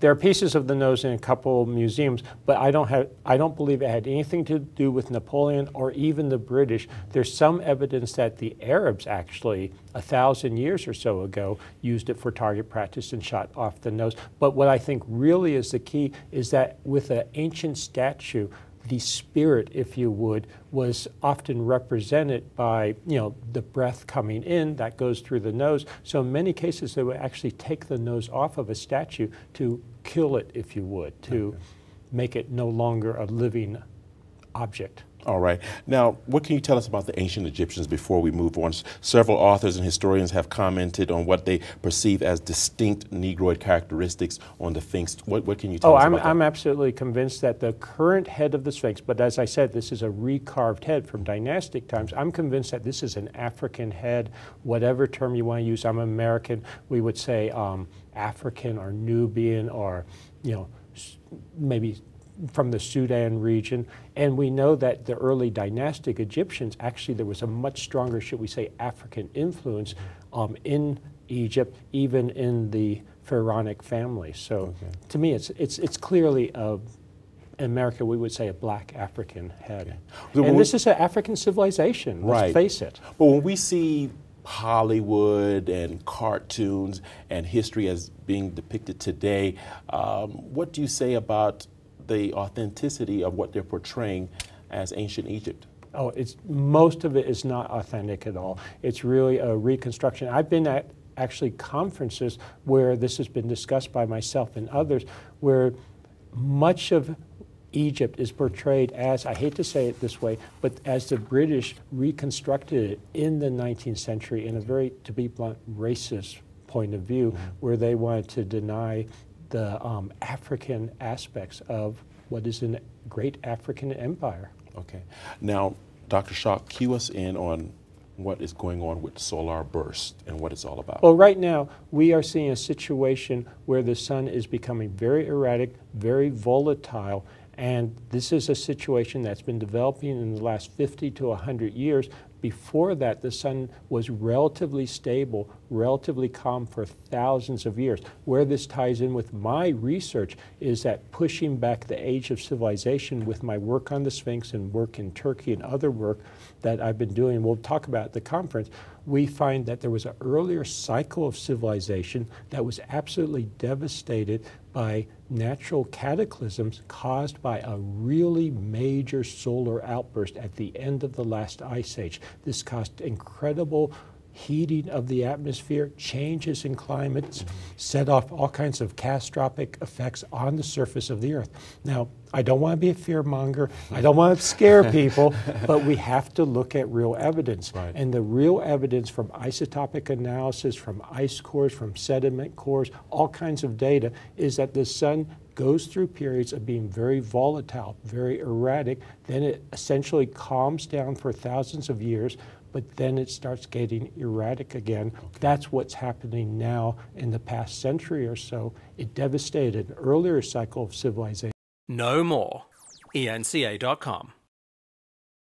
there are pieces of the nose in a couple museums, but I don't have I don't believe it had anything to do with Napoleon or even the British. There's some evidence that the Arabs actually a thousand years or so ago used it for target practice and shot off the nose. But what I think really is the key is that with an ancient statue the spirit, if you would, was often represented by, you know, the breath coming in that goes through the nose. So in many cases, they would actually take the nose off of a statue to kill it, if you would, to okay. make it no longer a living object. All right. Now, what can you tell us about the ancient Egyptians before we move on? Several authors and historians have commented on what they perceive as distinct Negroid characteristics on the Sphinx. What, what can you tell oh, us I'm, about I'm absolutely convinced that the current head of the Sphinx, but as I said, this is a recarved head from dynastic times. I'm convinced that this is an African head, whatever term you want to use. I'm American. We would say um, African or Nubian or, you know, maybe from the Sudan region. And we know that the early dynastic Egyptians, actually, there was a much stronger, should we say, African influence um, in Egypt, even in the pharaonic family. So okay. to me, it's, it's, it's clearly a, in America, we would say a black African head. Okay. So and this is an African civilization, let's right. face it. But when we see Hollywood and cartoons and history as being depicted today, um, what do you say about the authenticity of what they're portraying as ancient Egypt? Oh, it's most of it is not authentic at all. It's really a reconstruction. I've been at actually conferences where this has been discussed by myself and others, where much of Egypt is portrayed as, I hate to say it this way, but as the British reconstructed it in the 19th century in a very, to be blunt, racist point of view, mm-hmm. where they wanted to deny the um, African aspects of what is a great African empire. Okay. Now, Dr. Schoch, cue us in on what is going on with solar burst and what it's all about. Well, right now, we are seeing a situation where the sun is becoming very erratic, very volatile, and this is a situation that's been developing in the last 50 to 100 years before that, the sun was relatively stable, relatively calm for thousands of years. Where this ties in with my research is that pushing back the age of civilization with my work on the Sphinx and work in Turkey and other work that I've been doing, we'll talk about at the conference, we find that there was an earlier cycle of civilization that was absolutely devastated by natural cataclysms caused by a really major solar outburst at the end of the last ice age. This caused incredible heating of the atmosphere, changes in climates, set off all kinds of catastrophic effects on the surface of the earth. Now, I don't want to be a fear monger. I don't want to scare people, but we have to look at real evidence. Right. And the real evidence from isotopic analysis, from ice cores, from sediment cores, all kinds of data is that the sun goes through periods of being very volatile, very erratic. Then it essentially calms down for thousands of years but then it starts getting erratic again. Okay. That's what's happening now in the past century or so. It devastated an earlier cycle of civilization. No more. ENCA.com.